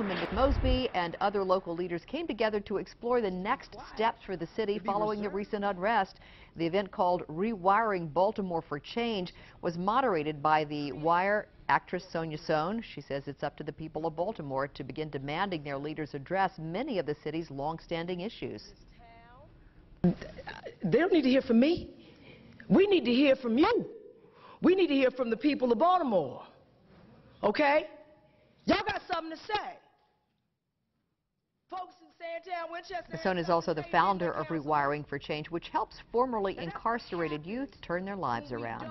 Mosby and other local leaders came together to explore the next steps for the city following the recent unrest. The event called Rewiring Baltimore for Change was moderated by the Wire actress Sonja Sohn. She says it's up to the people of Baltimore to begin demanding their leaders address many of the city's longstanding issues. They don't need to hear from me. We need to hear from you. We need to hear from the people of Baltimore. Okay? Something to say. Folks in Sandtown, Winchester. Sohn is also the founder of Rewiring for Change, which helps formerly incarcerated youth turn their lives around.